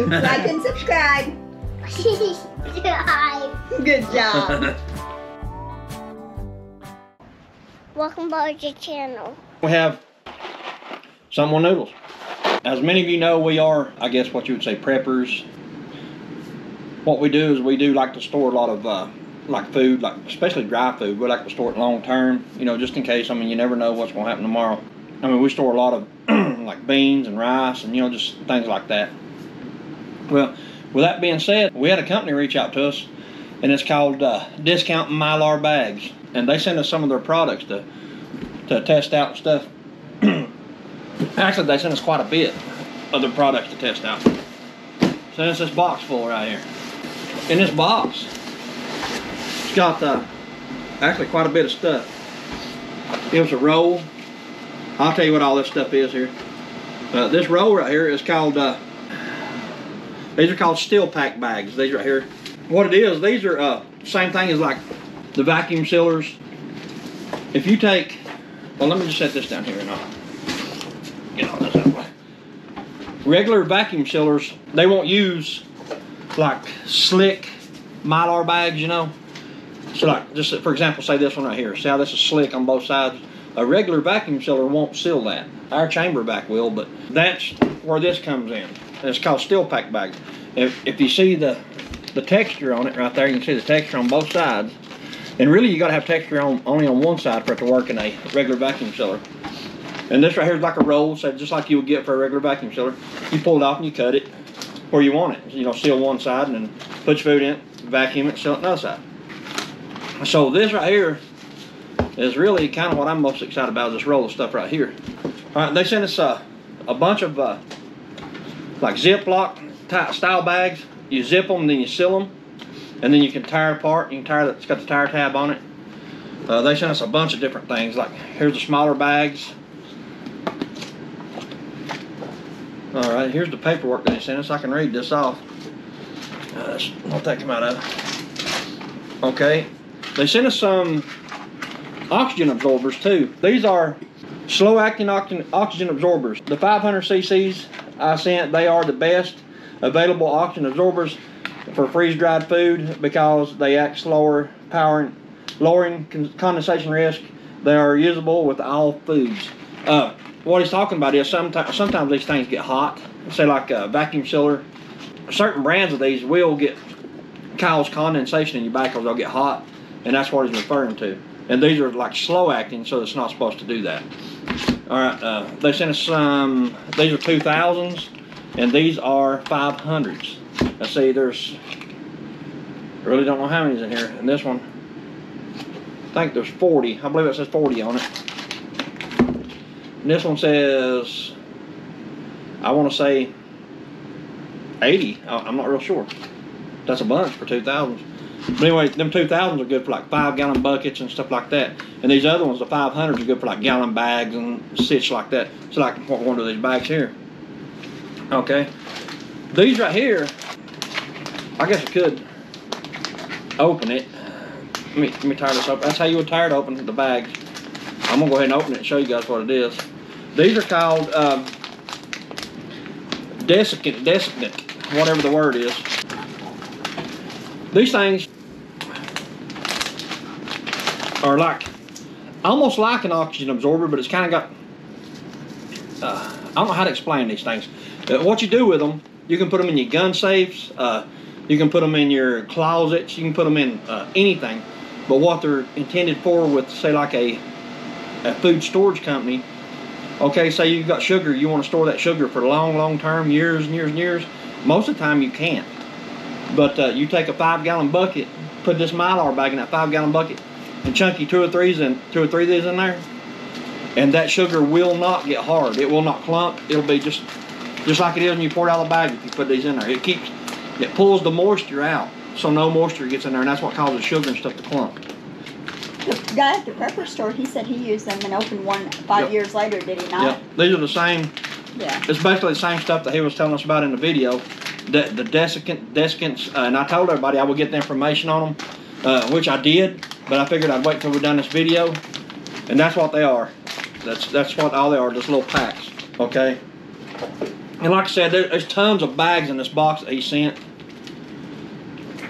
Good enough. Thank you. like and subscribe. Good job. Welcome back to the channel. We have Someone Noodles. As many of you know, we are, I guess, what you would say, preppers. What we do is we do like to store a lot of, uh, like food, like especially dry food. We like to store it long term, you know, just in case. I mean, you never know what's going to happen tomorrow. I mean, we store a lot of like beans and rice and you know just things like that. Well, with that being said, we had a company reach out to us, and it's called uh, Discount Mylar Bags, and they sent us some of their products to to test out stuff. Actually, they sent us quite a bit of their products to test out. Sent us this box full right here. In this box, it's got uh, actually quite a bit of stuff. It was a roll. I'll tell you what all this stuff is here. Uh, this roll right here is called, uh, these are called steel pack bags. These right here. What it is, these are uh, same thing as like the vacuum sealers. If you take, well, let me just set this down here and I'll get all this out of the way. Regular vacuum sealers, they won't use like slick mylar bags, you know. So like, just for example, say this one right here. See how this is slick on both sides? A regular vacuum sealer won't seal that. Our chamber vac will, but that's where this comes in. It's called steel pack bags. If, if you see the, the texture on it right there, you can see the texture on both sides. And really you gotta have texture on only on one side for it to work in a regular vacuum sealer. And this right here is like a roll, so just like you would get for a regular vacuum sealer. You pull it off and you cut it where you want it. You know, seal one side and then put your food in vacuum it, seal it another side. So this right here is really kind of what I'm most excited about, this roll of stuff right here. All right, they sent us uh, a bunch of uh, like Ziploc ty- style bags. You zip them, then you seal them, and then you can tire apart. You can tire, it's got the tire tab on it. Uh, they sent us a bunch of different things. Like here's the smaller bags. All right, here's the paperwork they sent us. I can read this off. Uh, I'll take them out of. Okay, they sent us some oxygen absorbers too. These are slow acting oxygen, oxygen absorbers. The 500 cc's I sent, they are the best available oxygen absorbers for freeze dried food because they act slower, powering, lowering condensation risk. They are usable with all foods. Uh, what he's talking about is sometimes sometimes these things get hot. Say like a vacuum sealer. Certain brands of these will get cause condensation in your back because they'll get hot, and that's what he's referring to. And these are like slow acting, so it's not supposed to do that. All right, uh, they sent us some. These are two thousands, and these are five hundreds. Let's see, there's. I really don't know how many's in here. And this one, I think there's 40. I believe it says 40 on it. And this one says, I want to say 80. I- I'm not real sure. That's a bunch for 2000s. But anyway, them 2000s are good for like five gallon buckets and stuff like that. And these other ones, the 500s, are good for like gallon bags and such like that. So like one of these bags here. Okay. These right here, I guess I could open it. Let me, let me tire this up. That's how you would tire it open the bags. I'm gonna go ahead and open it and show you guys what it is. These are called um, desiccant, desiccant, whatever the word is. These things are like, almost like an oxygen absorber, but it's kind of got, uh, I don't know how to explain these things. Uh, what you do with them, you can put them in your gun safes, uh, you can put them in your closets, you can put them in uh, anything. But what they're intended for with, say, like a, a food storage company, okay, say you've got sugar, you want to store that sugar for long, long term, years and years and years. Most of the time you can't. But uh, you take a five gallon bucket, put this mylar bag in that five gallon bucket, and chunky two or threes and two or three of these in there, and that sugar will not get hard. It will not clump. It'll be just just like it is when you pour it out of the bag if you put these in there. It keeps it pulls the moisture out, so no moisture gets in there, and that's what causes sugar and stuff to clump. The guy at the prepper store, he said he used them and opened one five Yep. years later, did he not? Yep, these are the same. Yeah. It's basically the same stuff that he was telling us about in the video. The, the desiccant, desiccants, uh, and I told everybody I would get the information on them, uh, which I did, but I figured I'd wait till we're done this video, and that's what they are. That's that's what all they are, just little packs, okay? And like I said, there, there's tons of bags in this box that he sent.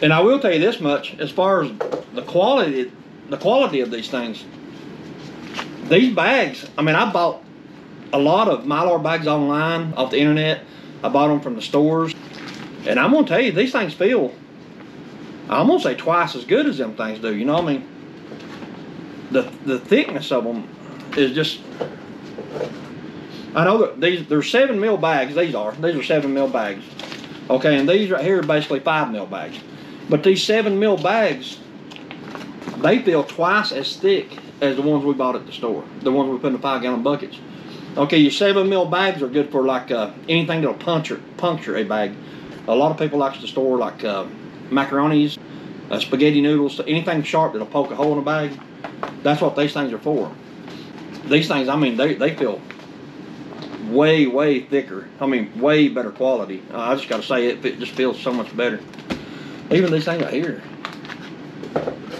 And I will tell you this much, as far as the quality, the quality of these things. These bags, I mean, I bought a lot of Mylar bags online off the internet. I bought them from the stores, and I'm gonna tell you, these things feel. I'm gonna say twice as good as them things do. You know, what I mean, the the thickness of them is just. I know that these they're seven mil bags. These are these are seven mil bags. Okay, and these right here are basically five mil bags. But these seven mil bags, they feel twice as thick as the ones we bought at the store. The ones we put in the five gallon buckets. Okay, your seven mil bags are good for like uh, anything that'll puncture puncture a bag. A lot of people like to store like uh, macaronis, uh, spaghetti noodles, anything sharp that'll poke a hole in a bag. That's what these things are for. These things, I mean, they, they feel way, way thicker. I mean, way better quality. Uh, I just got to say, it, it just feels so much better. Even these things right here.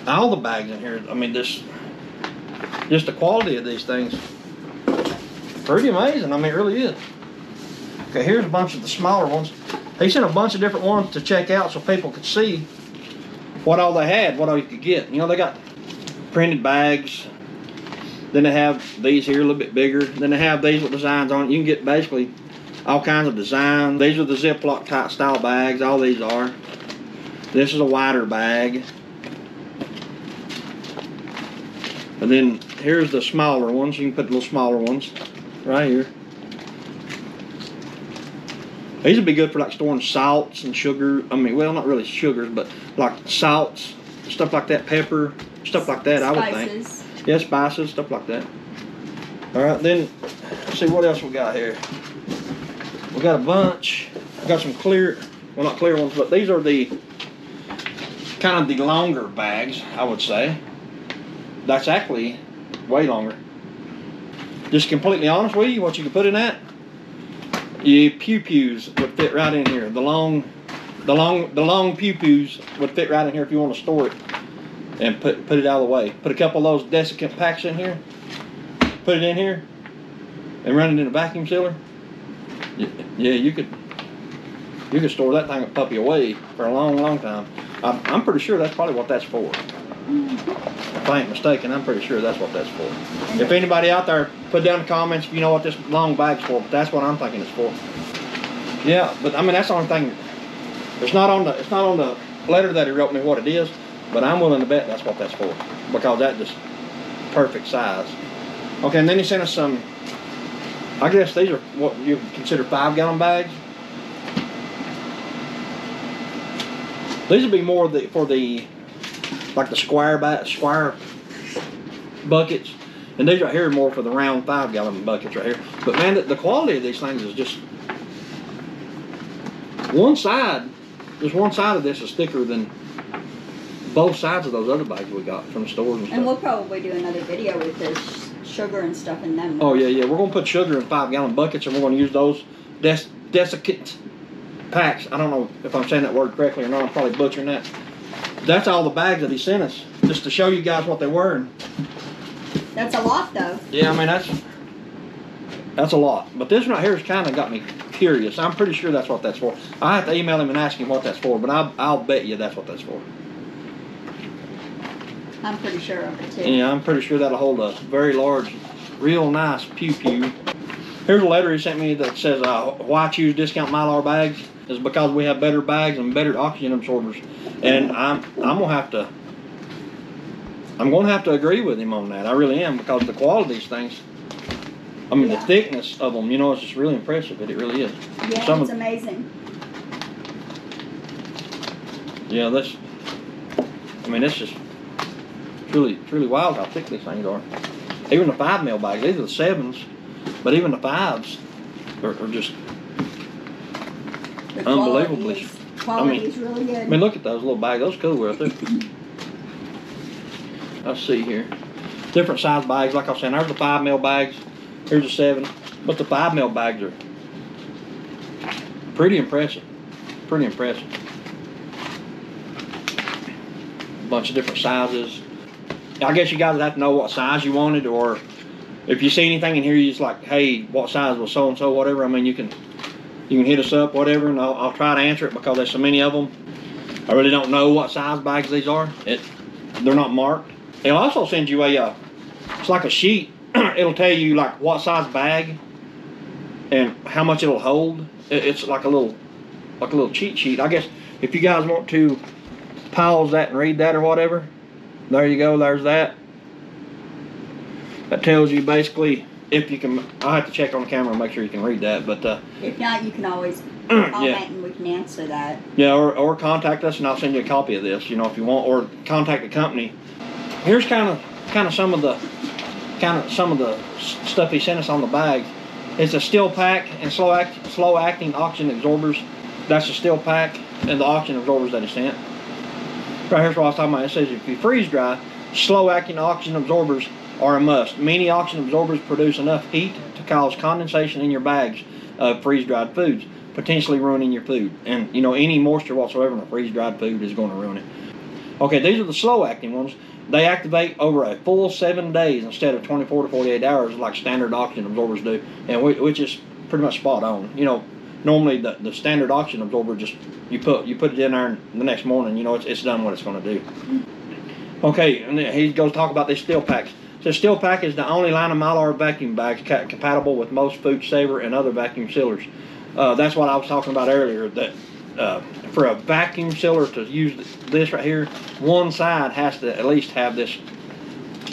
All the bags in here, I mean, this, just the quality of these things, pretty amazing. I mean, it really is. Okay, here's a bunch of the smaller ones. He sent a bunch of different ones to check out so people could see what all they had, what all you could get. You know, they got printed bags. Then they have these here a little bit bigger. Then they have these with designs on it. You can get basically all kinds of designs. These are the Ziploc type style bags. All these are. This is a wider bag. And then here's the smaller ones. You can put the little smaller ones right here. These would be good for like storing salts and sugar. I mean, well, not really sugars, but like salts, stuff like that, pepper, stuff like that. I would think. Spices. Yeah, spices, stuff like that. All right, then let's see what else we got here. We got a bunch. We got some clear, well, not clear ones, but these are the kind of the longer bags, I would say. That's actually way longer. Just completely honest with you, what you can put in that, your pew pews would fit right in here. The long, the long, the long pew pews would fit right in here if you want to store it and put put it out of the way. Put a couple of those desiccant packs in here. Put it in here, and run it in a vacuum sealer. Yeah, you could you could store that thing of puppy away for a long, long time. I'm, I'm pretty sure that's probably what that's for. If I ain't mistaken, I'm pretty sure that's what that's for. If anybody out there, put down the comments if you know what this long bag's for. But that's what I'm thinking it's for. Yeah, but I mean that's the only thing. It's not on the it's not on the letter that he wrote me what it is, but I'm willing to bet that's what that's for because that just perfect size. Okay, and then he sent us some. I guess these are what you consider five gallon bags. These would be more the for the like the square bat square buckets, and these right here are more for the round five gallon buckets right here. But man, the, the quality of these things is just one side. Just one side of this is thicker than both sides of those other bags we got from the stores and stuff. And we'll probably do another video with this sugar and stuff in them. Oh yeah, yeah. We're gonna put sugar in five gallon buckets, and we're gonna use those des- desiccant packs. I don't know if I'm saying that word correctly or not. I'm probably butchering that. That's all the bags that he sent us, just to show you guys what they were. And That's a lot though. yeah, I mean that's that's a lot. But this one right here has kind of got me curious. I'm pretty sure that's what that's for. I have to email him and ask him what that's for, but I'll, I'll bet you that's what that's for. I'm pretty sure of it too. Yeah, I'm pretty sure that'll hold a very large, real nice pew pew. Here's a letter he sent me that says uh, why choose discount Mylar bags is because we have better bags and better oxygen absorbers, and I'm I'm gonna have to I'm gonna have to agree with him on that. I really am because the quality of these things. I mean Yeah. the thickness of them, you know, it's just really impressive. It, it really is. Yeah, Some it's of- amazing. Yeah, that's. I mean, it's just it's really, really wild how thick these things are. Even the five mil bags, these are the sevens, but even the fives are, are just. Unbelievably. Quality I mean- is really good. I mean, look at those little bags. Those cool right there. Let's see here. Different size bags, like I was saying. There's the five mil bags. Here's the seven, but the five mil bags are pretty impressive. Pretty impressive. A bunch of different sizes. I guess you guys would have to know what size you wanted, or if you see anything in here, you just like, hey, what size was so and so, whatever. I mean, you can you can hit us up, whatever, and I'll, I'll try to answer it because there's so many of them. I really don't know what size bags these are. It, they're not marked. It'll also send you a, uh, it's like a sheet. it'll tell you like what size bag and how much it'll hold. It, it's like a little, like a little cheat sheet. I guess if you guys want to pause that and read that or whatever, there you go. There's that. That tells you basically if you can. I'll have to check on the camera and make sure you can read that. But uh, If not, you can always comment yeah, and we can answer that. yeah, or, or contact us and I'll send you a copy of this. You know, if you want, or contact the company. Here's kind of kind of some of the kind of some of the stuff he sent us on the bag. It's a steel pack and slow act, slow acting oxygen absorbers. That's a steel pack and the oxygen absorbers that he sent. Right here's what I was talking about. It says if you freeze dry, slow acting oxygen absorbers are a must. Many oxygen absorbers produce enough heat to cause condensation in your bags of freeze dried foods, potentially ruining your food. And you know, any moisture whatsoever in a freeze dried food is going to ruin it. Okay, these are the slow acting ones. They activate over a full seven days instead of 24 to 48 hours like standard oxygen absorbers do, and which is pretty much spot on. You know, normally the, the standard oxygen absorber just you put you put it in there and the next morning, you know, it's, it's done what it's going to do. Okay, and then he goes talk about these steel packs. So steel pack is the only line of Mylar vacuum bags ca- compatible with most FoodSaver and other vacuum sealers. Uh, that's what I was talking about earlier. That uh, for a vacuum sealer to use this right here, one side has to at least have this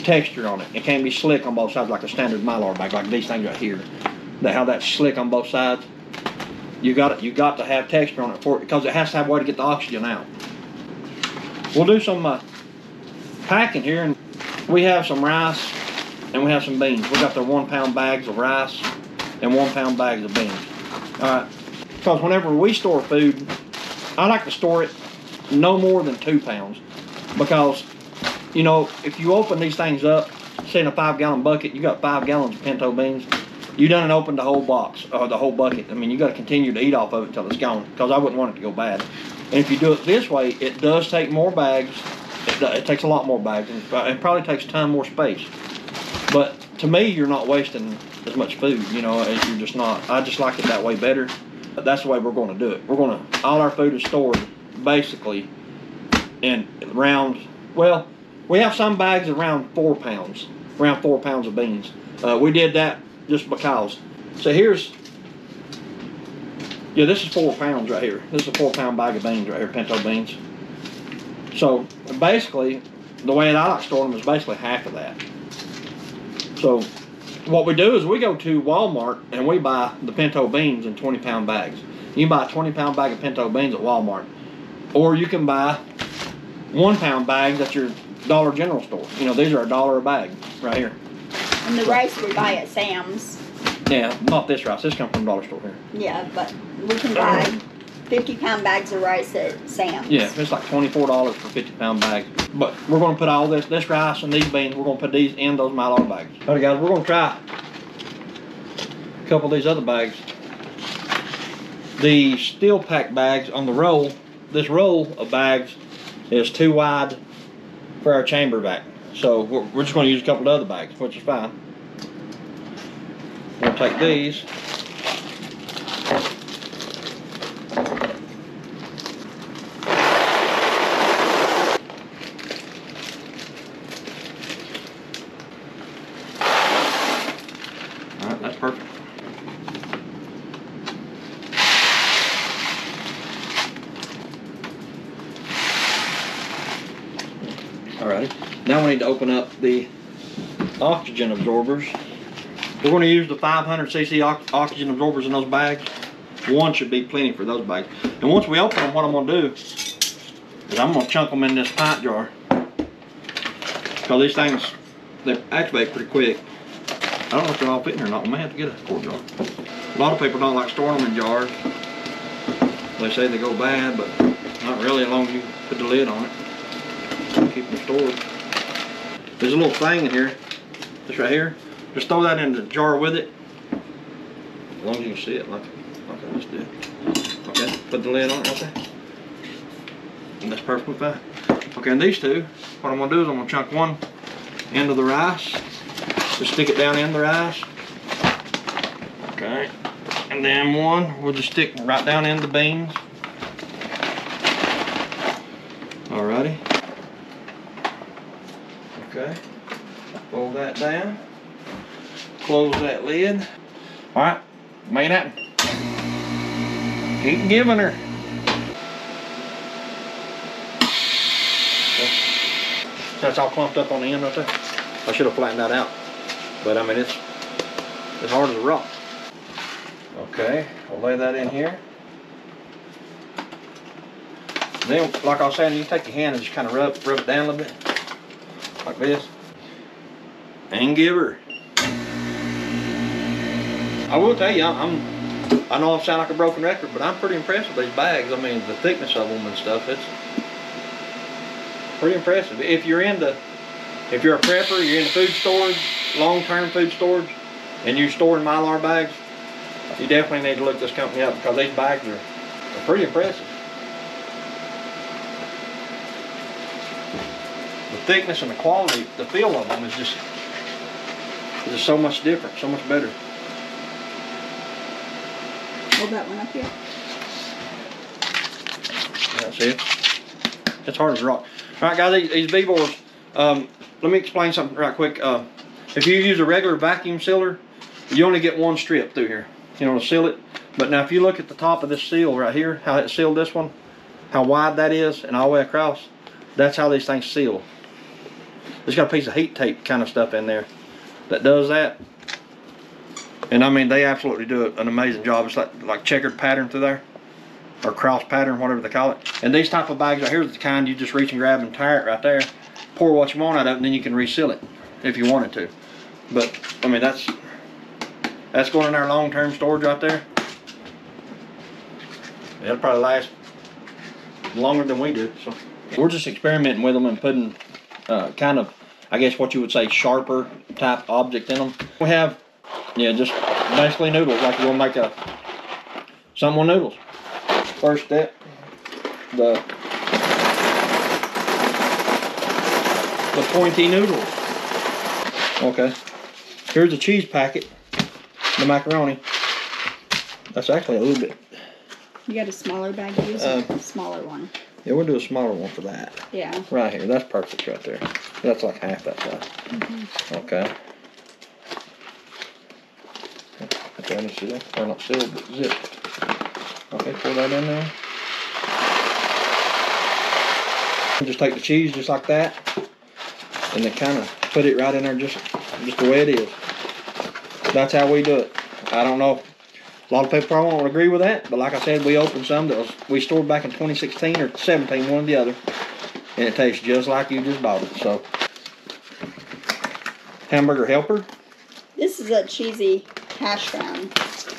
texture on it. It can't be slick on both sides like a standard Mylar bag, like these things right here. They have that slick on both sides. You got it. you got to have texture on it for because it has to have a way to get the oxygen out. We'll do some uh, packing here, and we have some rice and we have some beans. We got the one pound bags of rice and one pound bags of beans. All right, because whenever we store food, I like to store it no more than two pounds because you know if you open these things up, say in a five gallon bucket, you got five gallons of pinto beans. You done opened the whole box or the whole bucket. I mean, you got to continue to eat off of it until it's gone because I wouldn't want it to go bad. And if you do it this way, it does take more bags. It, it takes a lot more bags, and it probably takes time, more space. But to me, you're not wasting as much food. You know, as you're just not. I just like it that way better. But that's the way we're going to do it. We're going to all our food is stored basically in around. Well, we have some bags around four pounds, around four pounds of beans. Uh, we did that just because. So here's. Yeah, this is four pounds right here. This is a four pound bag of beans right here, pinto beans. So basically, the way that I like storing them is basically half of that. So what we do is we go to Walmart and we buy the pinto beans in 20 pound bags. You can buy a 20 pound bag of pinto beans at Walmart. Or you can buy one pound bags at your Dollar General store. You know, these are a dollar a bag right here. And the rice we buy at Sam's, Yeah, not this rice. This comes from Dollar Store here. yeah, but we can buy fifty pound bags of rice at Sam's. Yeah, it's like twenty-four dollars for fifty pound bag. But we're gonna put all this, this rice and these beans, we're gonna put these in those Mylar bags. Alright guys, we're gonna try a couple of these other bags. The steel pack bags on the roll, this roll of bags is too wide for our chamber vac. So we're, we're just gonna use a couple of other bags, which is fine. We'll take these. Alright, that's perfect. Alrighty, now we need to open up the oxygen absorbers. We're gonna use the five hundred cc oxygen absorbers in those bags. One should be plenty for those bags. And once we open them, what I'm gonna do is I'm gonna chunk them in this pint jar. Cause these things, they activate pretty quick. I don't know if they're all fitting or not. We may have to get a quart jar. A lot of people don't like storing them in jars. They say they go bad, but not really as long as you put the lid on it. Keep them stored. There's a little thing in here, this right here. Just throw that in the jar with it. As long as you can see it, like, like I just did. Okay, put the lid on it there. And that's perfectly fine. Okay, and these two, what I'm gonna do is I'm gonna chunk one end of the rice. Just stick it down in the rice. Okay. And then one, we'll just stick right down in the beans. Alrighty. Okay. Fold that down. Close that lid. Alright, made that. Keep giving her. That's all clumped up on the end right there. I should have flattened that out. But I mean, it's as hard as a rock. Okay, I'll lay that in here. Then, like I was saying, you take your hand and just kind of rub, rub it down a little bit. Like this. And give her. I will tell you, I'm, I know I sound like a broken record, but I'm pretty impressed with these bags. I mean, the thickness of them and stuff, it's pretty impressive. If you're into, if you're a prepper, you're into food storage, long-term food storage, and you're storing Mylar bags, you definitely need to look this company up because these bags are, are pretty impressive. The thickness and the quality, the feel of them is just, just so much different, so much better. Hold that one up here. That's it. It's hard as rock. All right, guys, these, these Vevors, um, let me explain something right quick. Uh, if you use a regular vacuum sealer, you only get one strip through here, you know, to seal it. But now if you look at the top of this seal right here, how it sealed this one, how wide that is and all the way across, that's how these things seal. It's got a piece of heat tape kind of stuff in there that does that. And I mean, they absolutely do an amazing job. It's like, like checkered pattern through there or cross pattern, whatever they call it. And these type of bags right here is the kind you just reach and grab and tie it right there. Pour what you want out of it, and then you can reseal it if you wanted to. But I mean, that's that's going in our long-term storage right there. It'll probably last longer than we do. So we're just experimenting with them and putting uh, kind of, I guess, what you would say, sharper type object in them. We have, yeah, just basically noodles like you're gonna make a someone noodles. First step, the the pointy noodles. Okay. Here's a cheese packet, the macaroni. That's actually a little bit. You got a smaller bag to use? A smaller one. Yeah, we'll do a smaller one for that. Yeah. Right here, that's perfect right there. That's like half that size. Mm-hmm. Okay. Put that in seal, or not sealed, but zipped. Okay, pour that in there. Just take the cheese just like that, and then kind of put it right in there just, just the way it is. That's how we do it. I don't know. A lot of people probably won't agree with that, but like I said, we opened some that was we stored back in 2016 or 17, one or the other, and it tastes just like you just bought it. So, hamburger helper, This is a cheesy hash brown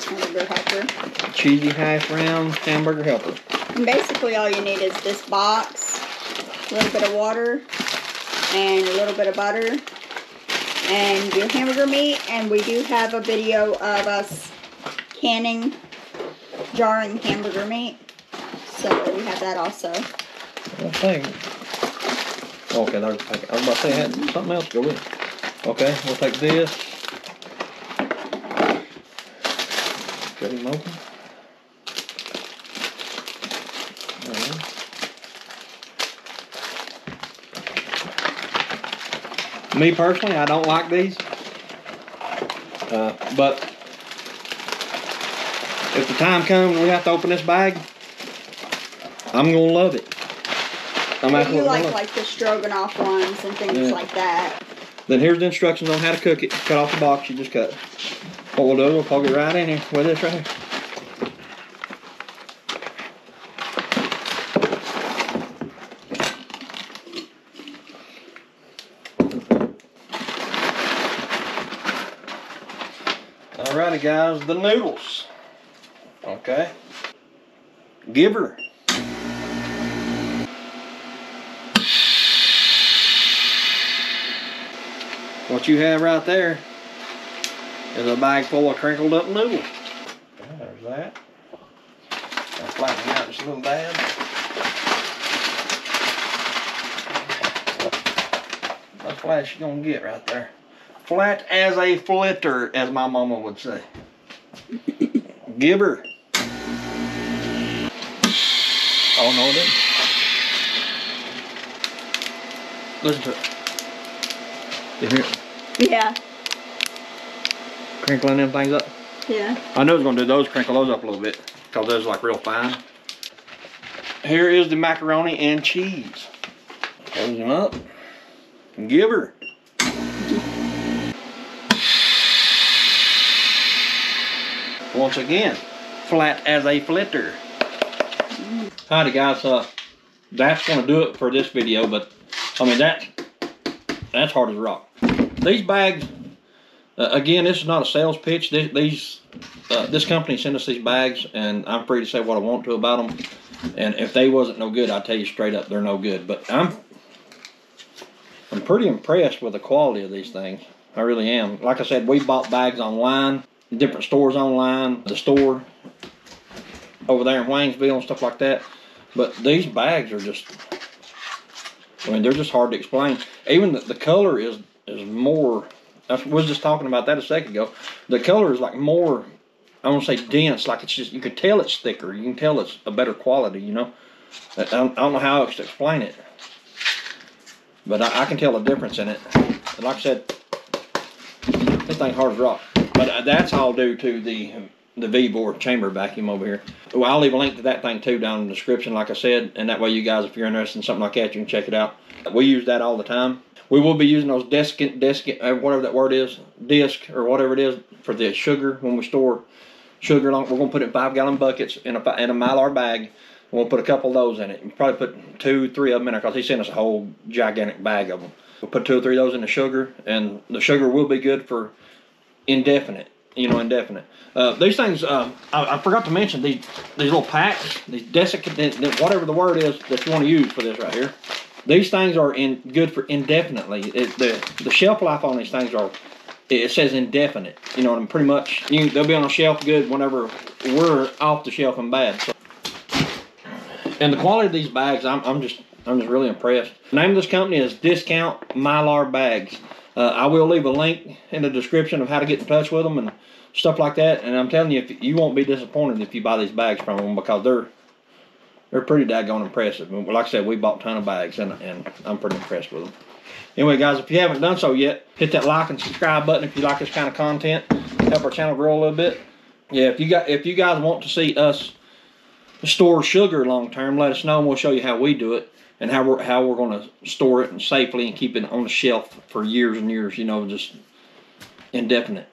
hamburger helper. cheesy hash brown hamburger helper. And basically all you need is this box, a little bit of water, and a little bit of butter, and your hamburger meat. And we do have a video of us canning, jarring hamburger meat. So we have that also. I think. Okay, there's the packet. I was about to say, something else go with it. Okay, we'll take this. Get him open. Me personally, I don't like these. Uh, but if the time comes and we have to open this bag, I'm gonna love it. I'm But you like love it. like the stroganoff ones and things Yeah. like that. Then here's the instructions on how to cook it. Cut off the box, you just cut. What we'll do, we'll plug it right in here with this right here. Alrighty guys, the noodles. Okay. Give her. What you have right there is a bag full of crinkled up noodles. There's that. I'll flatten out just a little bad. That's flat as you gonna get right there. Flat as a flitter, as my mama would say. Give her. Oh no, it didn't. Listen to it. You hear it Yeah. crinkling them things up? Yeah. I knew it was gonna do those, crinkle those up a little bit, cause those like real fine. Here is the macaroni and cheese. Close them up. And give her. Once again, flat as a flitter. Howdy guys, uh, that's gonna do it for this video, but I mean that that's hard as rock. These bags, uh, again, this is not a sales pitch. These, these uh, this company sent us these bags, and I'm free to say what I want to about them. And if they wasn't no good, I'll tell you straight up, they're no good. But I'm I'm pretty impressed with the quality of these things. I really am. Like I said, we bought bags online, different stores online, the store over there in Waynesville and stuff like that. But these bags are just, I mean, they're just hard to explain. Even the, the color is is more. I was just talking about that a second ago. The color is like more. I won't say dense. Like it's just you can tell it's thicker. You can tell it's a better quality. You know. I don't, I don't know how else to explain it. But I, I can tell a difference in it. And like I said, this thing hard rock. But uh, that's all due to the the Vevor chamber vacuum over here. Well, I'll leave a link to that thing too down in the description, like I said, and that way you guys, if you're interested in something like that, you can check it out. We use that all the time. We will be using those desk, desk, uh, whatever that word is, disc or whatever it is for the sugar when we store sugar. We're gonna put it in five gallon buckets in a in a mylar bag. We'll put a couple of those in it. We'll probably put two, three of them in there because he sent us a whole gigantic bag of them. We'll put two or three of those in the sugar, and the sugar will be good for indefinite. You know, indefinite. Uh, these things, uh, I, I, forgot to mention these these little packs, these desiccant, whatever the word is that you want to use for this right here. These things are in good for indefinitely. It, the the shelf life on these things are it says indefinite. You know, and pretty much you, they'll be on a shelf good whenever we're off the shelf and bad. So, and the quality of these bags, I'm, I'm just I'm just really impressed. The name of this company is Discount Mylar Bags. Uh, I will leave a link in the description of how to get in touch with them and stuff like that. And I'm telling you, if you won't be disappointed if you buy these bags from them because they're they're pretty daggone impressive. Like I said, we bought a ton of bags and, and I'm pretty impressed with them. Anyway, guys, if you haven't done so yet, hit that like and subscribe button if you like this kind of content. Help our channel grow a little bit. Yeah, if you got if you guys want to see us store sugar long term, let us know and we'll show you how we do it and how we're how we're going to store it and safely and keep it on the shelf for years and years. You know, just indefinite,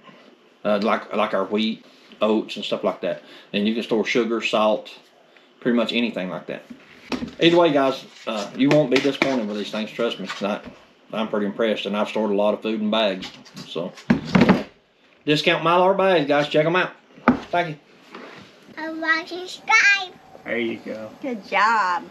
uh, like like our wheat, oats, and stuff like that. And you can store sugar, salt, pretty much anything like that. Either way, guys, uh, you won't be disappointed with these things. Trust me. I, I'm pretty impressed, and I've stored a lot of food in bags. So, discount Mylar bags, guys. Check them out. Thank you. I like subscribe. There you go. Good job.